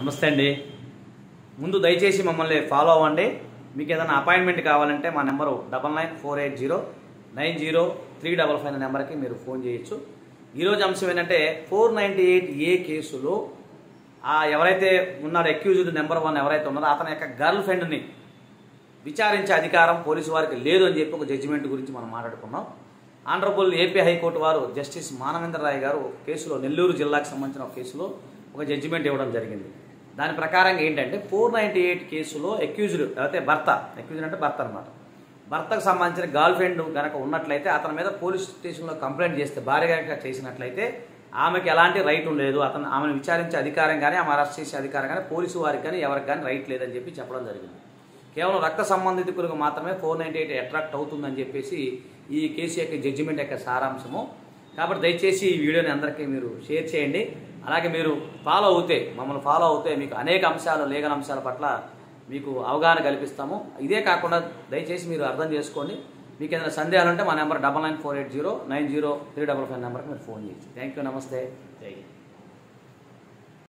నమస్తే అండి. ముందు దయచేసి మమ్మల్ని ఫాలో అవ్వండి. మీకు ఏదైనా అపాయింట్మెంట్ కావాలంటే మా number double nine four eight zero nine zero three double five నెంబర్కి మీరు ఫోన్ చేయొచ్చు. ఈరోజు అంశం ఏంటంటే ఫోర్ నైంటీ ఎయిట్ ఏ కేసులో ఆ ఎవరైతే ఉన్నారో అక్యూజ్డ్ నెంబర్ వన్ ఎవరైతే ఉన్నారో అతని యొక్క గర్ల్ ఫ్రెండ్ని విచారించే అధికారం పోలీసు వారికి లేదు అని చెప్పి ఒక జడ్జిమెంట్ గురించి మనం మాట్లాడుకున్నాం. ఆనరబుల్ ఏపీ హైకోర్టు వారు జస్టిస్ మానవేంద్ర రాయ్ గారు కేసులో నెల్లూరు జిల్లాకు సంబంధించిన కేసులో ఒక జడ్జిమెంట్ ఇవ్వడం జరిగింది. దాని ప్రకారంగా ఏంటంటే ఫోర్ నైంటీ ఎయిట్ కేసులో అక్యూజ్డ్ అయితే భర్త అక్యూజ్డ్ అంటే భర్త అనమాట భర్తకు సంబంధించిన గర్ల్ ఫ్రెండ్ కనుక ఉన్నట్లయితే అతని మీద పోలీస్ స్టేషన్లో కంప్లైంట్ చేస్తే భార్య కనుక చేసినట్లయితే ఆమెకి ఎలాంటి రైట్ లేదు అతను ఆమెను విచారించే అధికారం కానీ ఆమె అరెస్ట్ చేసే అధికారం కానీ పోలీసు వారికి కానీ ఎవరికి కానీ రైట్ లేదని చెప్పి చెప్పడం జరిగింది. కేవలం రక్త సంబంధితులకు మాత్రమే ఫోర్ నైంటీ ఎయిట్ అట్రాక్ట్ అవుతుందని చెప్పేసి ఈ కేసు యొక్క జడ్జిమెంట్ యొక్క సారాంశము కాబట్టి దయచేసి ఈ వీడియోని అందరికీ మీరు షేర్ చేయండి. అలాగే మీరు ఫాలో అవుతే మమ్మల్ని ఫాలో అవుతే మీకు అనేక అంశాలు లీగల్ అంశాల పట్ల మీకు అవగాహన కల్పిస్తాము. ఇదే కాకుండా దయచేసి మీరు అర్థం చేసుకోండి. మీకు ఏదైనా సందేహాలు ఉంటే మా number double nine four eight zero nine zero three double five నెంబర్కి మీరు ఫోన్ చేయొచ్చు థ్యాంక్ యూ నమస్తే. జై